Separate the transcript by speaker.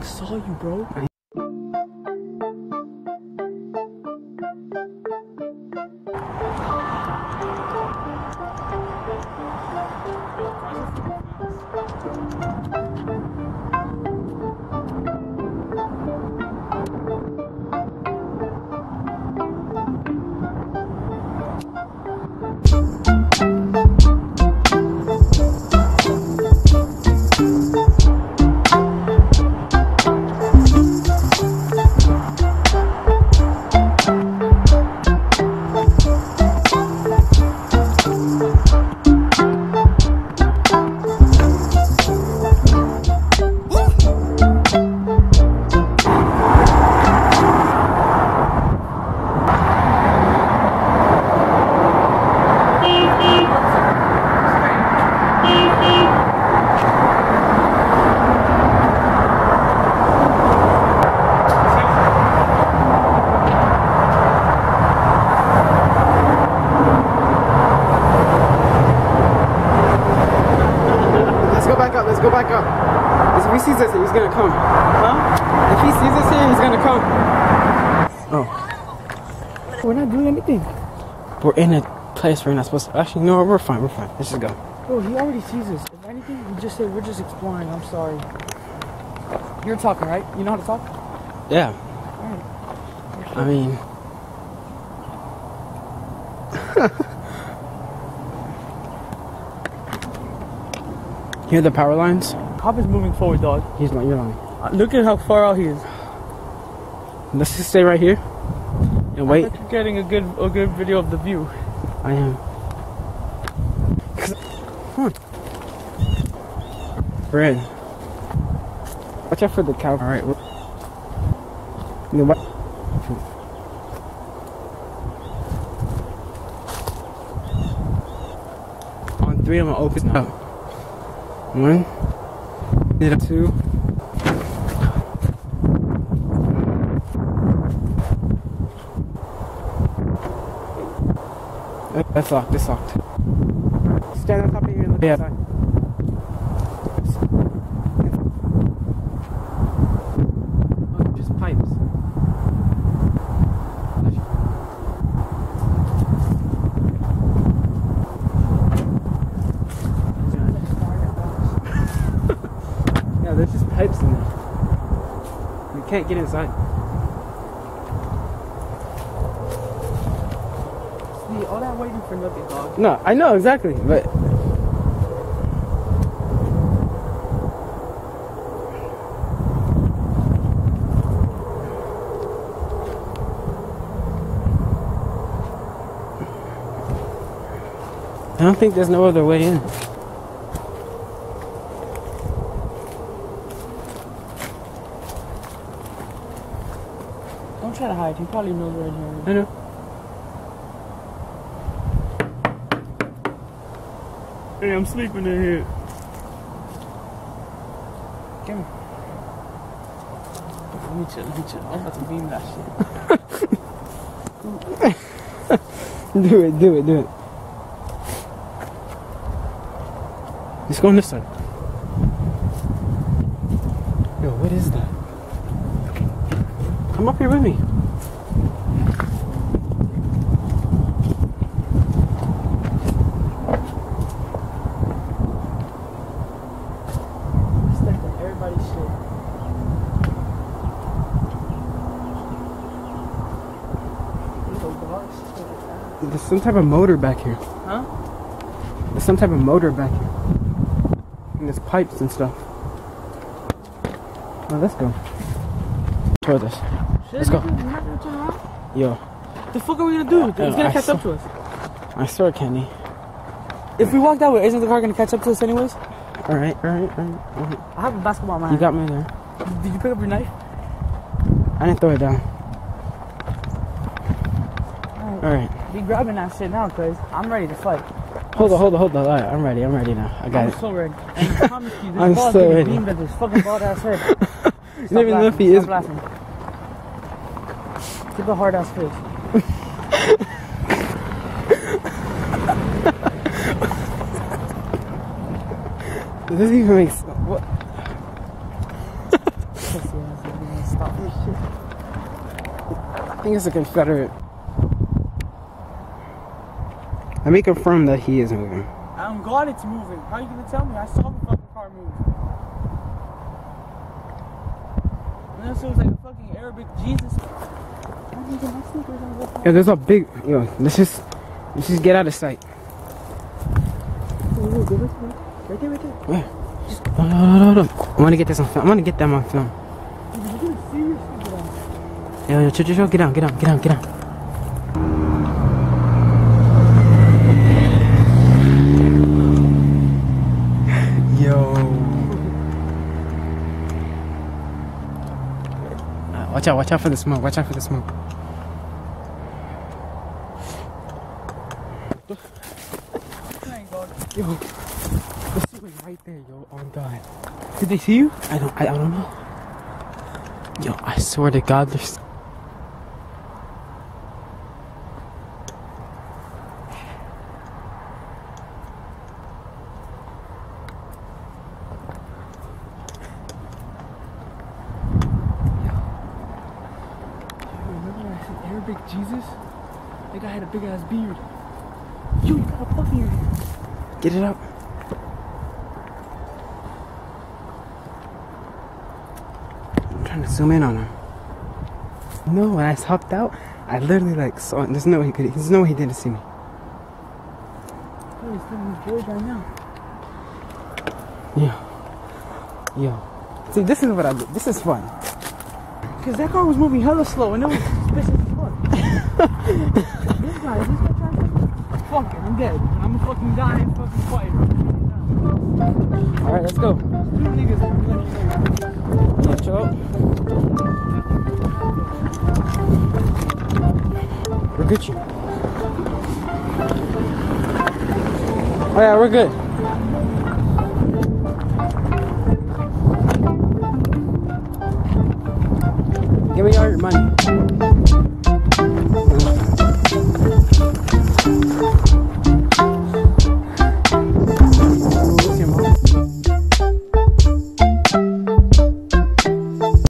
Speaker 1: fucking saw you, bro.
Speaker 2: Back up. Go. If he sees us here, he's gonna come. Huh? If he sees us here, he's gonna come. Oh.
Speaker 1: We're not doing anything.
Speaker 2: We're in a place where we're not supposed to. Actually, no, we're fine. We're fine. Let's just go.
Speaker 1: Bro, he already sees us. If anything, we just say we're just exploring. I'm sorry. You're talking, right? You know how to talk?
Speaker 2: Yeah.
Speaker 1: Alright.
Speaker 2: I mean, hear the power lines?
Speaker 1: Cop is moving forward, dog.
Speaker 2: He's not. You're lying.
Speaker 1: Uh, Look at how far out he is.
Speaker 2: Let's just stay right here and wait.
Speaker 1: You're getting a good a good video of the view.
Speaker 2: I am. Huh. Red. Watch out for the cow. All right. we're- You know what? On three, I'm gonna open up. One. Two. That's locked. That's locked. Stand on top of and look
Speaker 1: Yeah.
Speaker 2: outside. Oh, just pipes. Yeah, there's just pipes in there. We can't get inside.
Speaker 1: See, all that waiting for nothing, dog.
Speaker 2: No, I know exactly, but I don't think there's no other way in.
Speaker 1: Don't try to hide. He probably knows we're in here.
Speaker 2: I know.
Speaker 1: Hey, I'm sleeping in here. Give me. Let me chill, let me chill. I'm about to beam that shit.
Speaker 2: Do it, do it, do it. Let's go on this side. Yo, what is that? Come up here with me.
Speaker 1: Stepped on everybody's shit. These are dogs.
Speaker 2: There's some type of motor back here.
Speaker 1: Huh?
Speaker 2: There's some type of motor back here. And there's pipes and stuff. Let's go. Toward us. Let's go. Yo,
Speaker 1: The fuck are we gonna do? It's gonna
Speaker 2: I
Speaker 1: catch up to us.
Speaker 2: I swear, Kenny.
Speaker 1: If we walk that way, isn't the car gonna catch up to us anyways?
Speaker 2: All right, all right, all right. All right.
Speaker 1: I have a basketball in my
Speaker 2: You got me there.
Speaker 1: Did you pick up your knife?
Speaker 2: I didn't throw it down. All right.
Speaker 1: Be grabbing that shit now, cause I'm ready to fight.
Speaker 2: Hold on, hold on, hold on. All right, I'm ready. I'm ready now. I got
Speaker 1: I'm
Speaker 2: it.
Speaker 1: so ready. And I promise you, this
Speaker 2: I'm
Speaker 1: ball's
Speaker 2: so
Speaker 1: getting
Speaker 2: ready.
Speaker 1: beamed at this fucking bald ass head. Stop
Speaker 2: Even if
Speaker 1: laughing.
Speaker 2: he
Speaker 1: Stop
Speaker 2: is-
Speaker 1: laughing. Keep a hard ass face.
Speaker 2: This even makes? What?
Speaker 1: I
Speaker 2: think it's a Confederate. Let me confirm that he is moving.
Speaker 1: I'm glad it's moving. How are you gonna tell me? I saw the fucking car move. And this was like a fucking Arabic Jesus.
Speaker 2: Yo, there's a big. Yo, let's just let's just get out of sight.
Speaker 1: Right there, right there.
Speaker 2: Where? I want to get this on film. I want to get them on film. Yo, yo, chill, chill. Get down, get down, get down, get down. Yo. Watch out, watch out for the smoke. Watch out for the smoke.
Speaker 1: Thank God.
Speaker 2: Yo, the is right there, yo. Oh God.
Speaker 1: Did they see you?
Speaker 2: I don't, I, I don't know. Yo, I swear to God, there's.
Speaker 1: Remember when I said Arabic Jesus? That guy had a big ass beard. Yo, you got a in your hand.
Speaker 2: Get it up. I'm trying to zoom in on him. No, when I hopped out, I literally like saw. There's no way he could. There's no way he didn't see me.
Speaker 1: Oh, he's his boys right now.
Speaker 2: Yo, yo. See, this is what I do. This is fun.
Speaker 1: Cause that car was moving hella slow and it was suspicious as fuck. this guy, is this guy trying to fuck it, I'm dead. I'm a fucking dying fucking fighter.
Speaker 2: All right, let's go.
Speaker 1: Two niggas are legendary.
Speaker 2: Yeah, chill out. We're Gucci. Oh yeah, we're good. Give me all your money.